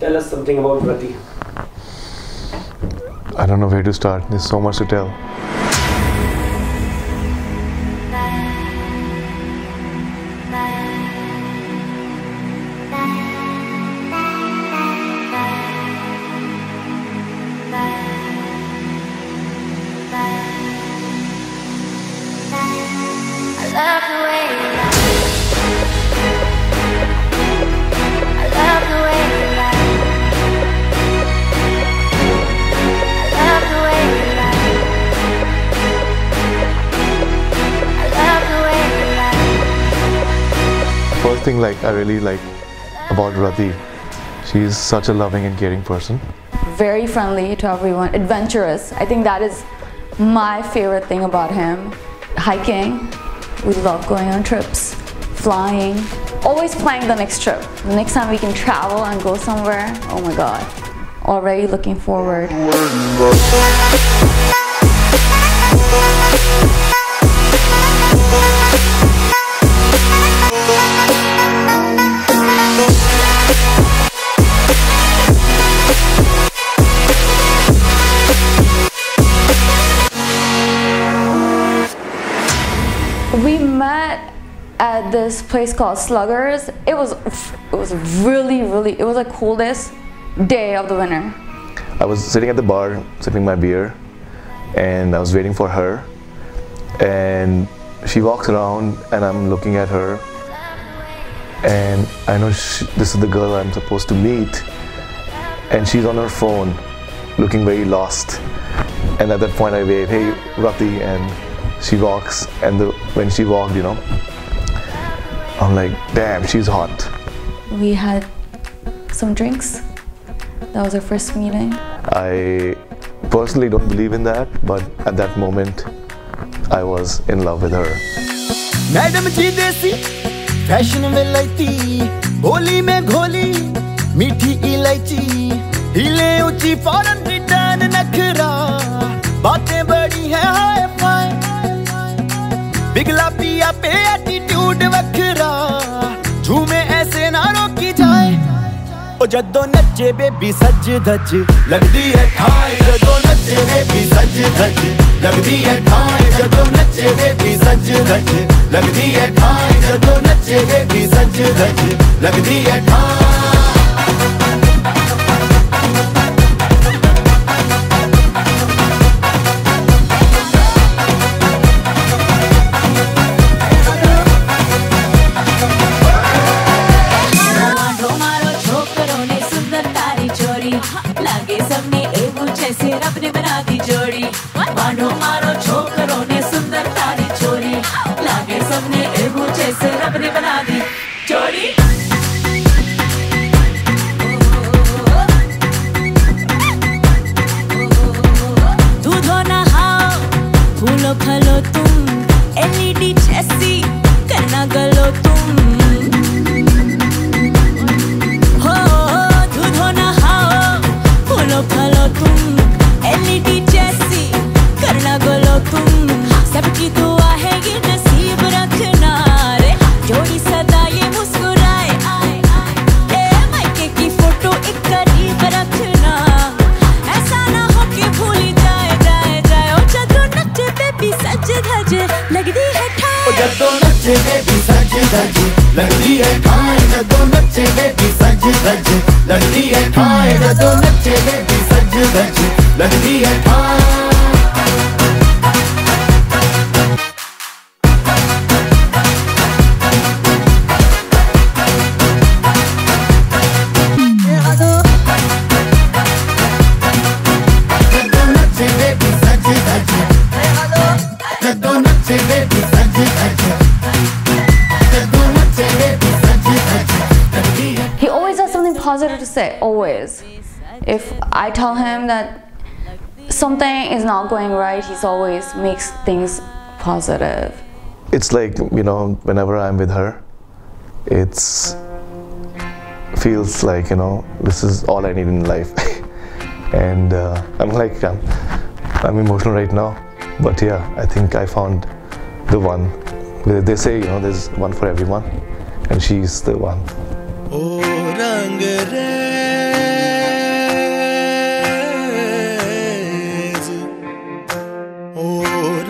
Tell us something about Vrati. I don't know where to start. There's so much to tell. Thing like I really like about Vrati, she's such a loving and caring person. very friendly to everyone, adventurous. I think that is my favorite thing about him. Hiking, we love going on trips, flying, always planning the next trip. The next time we can travel and go somewhere, oh my god. Already looking forward. We met at this place called Sluggers. It was it was really really it was the coldest day of the winter. I was sitting at the bar sipping my beer and I was waiting for her and she walks around and I'm looking at her and I know she, this is the girl I'm supposed to meet and she's on her phone looking very lost and at that point I wave hey Vrati and she walks and the, when she walked you know I'm like damn she's hot We had some drinks. That was our first meeting. I personally don't believe in that, but at that moment, I was in love with her. Madam जी देसी fashion में लैती बोली में घोली मीठी इलायची हिले ऊंची फॉरन रिटर्न नखरा बातें बड़ी है हाय बिगला पिया पे एटीट्यूड वखरा। झूमे ऐसे ना रोकी जाए। ओ जदों नच्चे बेबी सज धज, लगदी है ठाए जदों नच्चे बेबी सज धज, लगदी है ठाए जदों नच्चे बेबी सज धज, लगदी है ठाए जदों नच्चे बेबी सज धज, लगदी है ठाए फूलो फलो तुम एलईडी जैसी करना गलो। नचे बेबी, सज धज लगती है खाए जदों तो नचे बेबी, सज धज लगती है खाए जदों तो नचे बेबी, सज धज लगती है खाए positive to say, always. If I tell him that something is not going right, he's always makes things positive. It's like, you know, whenever I'm with her, it's feels like, you know, this is all I need in life. and uh, I'm like, I'm, I'm emotional right now. But yeah, I think I found the one. They they say, you know, there's one for everyone. And she's the one. Rangrez. ओ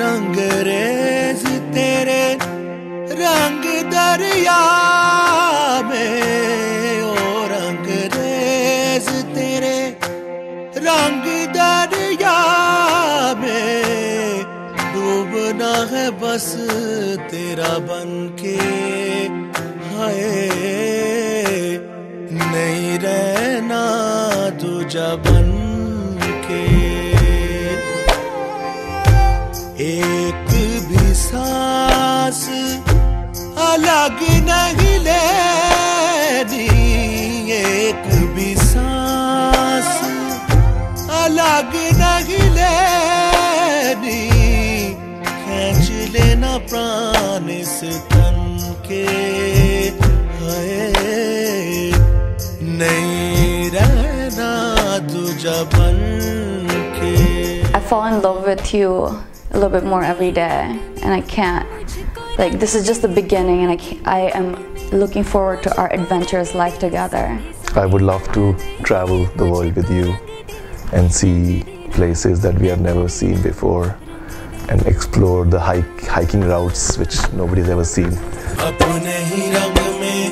रंगरेज तेरे रंग दरिया में। ओ रंगरेज तेरे रंग दरिया में। डूबना है बस तेरा बन के हाय नहीं रहना दूजा बन के एक भी सांस अलग नहीं लेनी। एक भी सांस अलग नहीं लेनी। खींच लेना प्राण इस तन के। हाय। I fall in love with you a little bit more every day, and I can't. Like this is just the beginning, and I I am looking forward to our adventurous life together. I would love to travel the world with you and see places that we have never seen before and explore the hike, hiking routes which nobody's ever seen. अपने ही रंग में,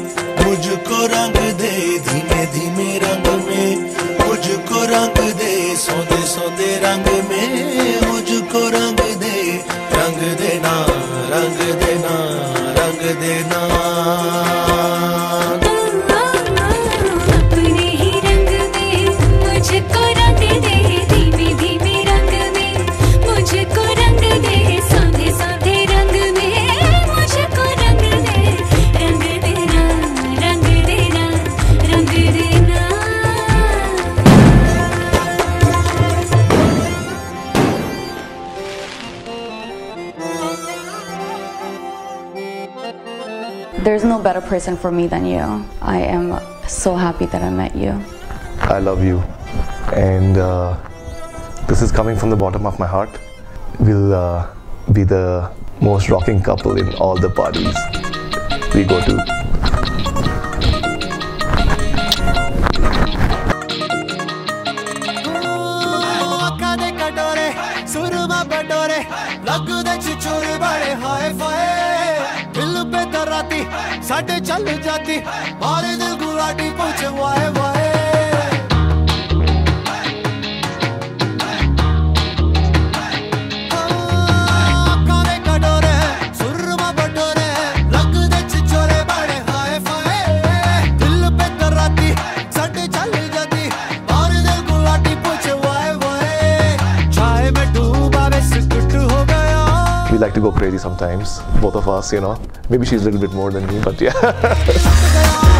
मुझको रंग दे, धीमे धीमे रंग में, मुझको रंग दे सोते सोते रंग में, मुझको रंग दे, रंग देना रंग देना रंग देना। better person for me than you. I am so happy that I met you. I love you. And uh, this is coming from the bottom of my heart. We'll uh, be the most rocking couple in all the parties we go to. ਅੱਖਾਂ ਦੇ ਕਟੋਰੇ ਸੁਰਮਾ ਬਟੋਰੇ ਲੱਗਦੇ ਚਿਚੁਰ ਬੜੇ ਹਾਏ ਫਾਏ ਦਿਲ ਪੇ ਤਰਾਤੀ ਸਾਡੇ ਚੱਲ ਜਾਤੀ ਮਾਰੇ ਦਿਲ ਗੁਲਾਟੀ ਪੁੱਛ why why Like to go crazy sometimes, both of us, you know. Maybe she's a little bit more than me, but yeah.